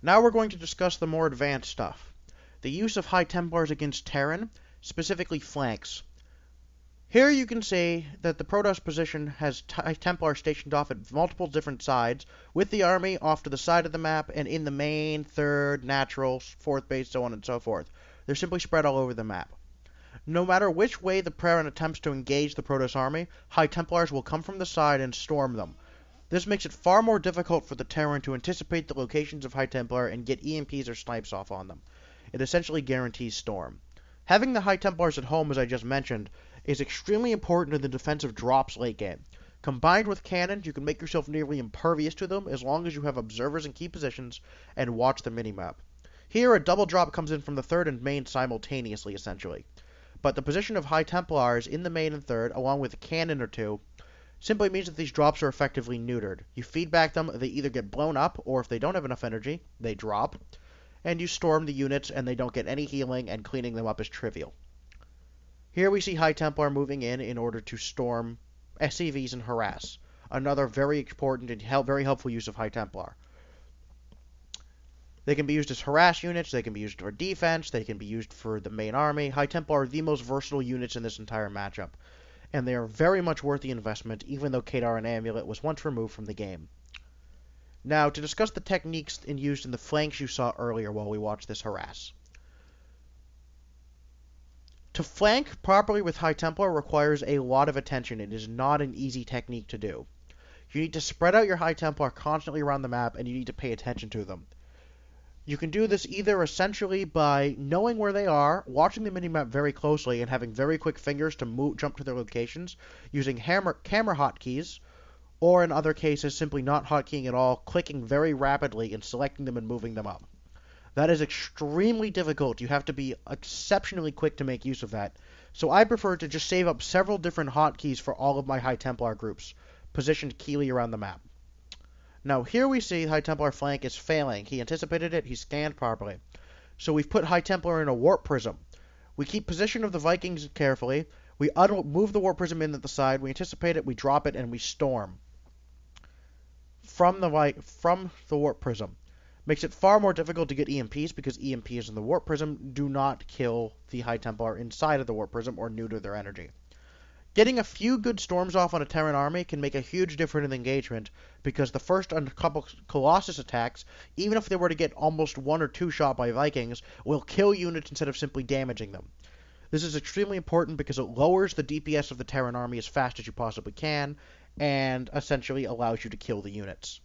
Now we're going to discuss the more advanced stuff. The use of High Templars against Terran, specifically flanks. Here you can see that the Protoss position has High Templars stationed off at multiple different sides, with the army off to the side of the map and in the main, third, natural, fourth base, so on and so forth. They're simply spread all over the map. No matter which way the Terran attempts to engage the Protoss army, High Templars will come from the side and storm them. This makes it far more difficult for the Terran to anticipate the locations of High Templar and get EMPs or snipes off on them. It essentially guarantees storm. Having the High Templars at home, as I just mentioned, is extremely important in the defense of drops late game. Combined with cannons, you can make yourself nearly impervious to them as long as you have observers in key positions and watch the minimap. Here, a double drop comes in from the third and main simultaneously, essentially. But the position of High Templars in the main and third, along with a cannon or two, simply means that these drops are effectively neutered. You feedback them, they either get blown up, or if they don't have enough energy, they drop. And you storm the units, and they don't get any healing, and cleaning them up is trivial. Here we see High Templar moving in in order to storm SCVs and harass. Another very important and help, very helpful use of High Templar. They can be used as harass units, they can be used for defense, they can be used for the main army. High Templar are the most versatile units in this entire matchup and they are very much worth the investment, even though Khaydarin Amulet was once removed from the game. Now, to discuss the techniques in used in the flanks you saw earlier while we watched this harass. To flank properly with High Templar requires a lot of attention. It is not an easy technique to do. You need to spread out your High Templar constantly around the map, and you need to pay attention to them. You can do this either essentially by knowing where they are, watching the minimap very closely, and having very quick fingers to move, jump to their locations, using hammer, camera hotkeys, or in other cases, simply not hotkeying at all, clicking very rapidly and selecting them and moving them up. That is extremely difficult. You have to be exceptionally quick to make use of that. So I prefer to just save up several different hotkeys for all of my High Templar groups, positioned keyly around the map. Now here we see High Templar flank is failing. He anticipated it, he scanned properly. So we've put High Templar in a warp prism. We keep position of the Vikings carefully. We move the warp prism in at the side. We anticipate it, we drop it, and we storm from the from the warp prism. Makes it far more difficult to get EMPs because EMPs in the warp prism do not kill the High Templar inside of the warp prism or neuter their energy. Getting a few good storms off on a Terran army can make a huge difference in engagement because the first couple Colossus attacks, even if they were to get almost one or two shot by Vikings, will kill units instead of simply damaging them. This is extremely important because it lowers the DPS of the Terran army as fast as you possibly can and essentially allows you to kill the units.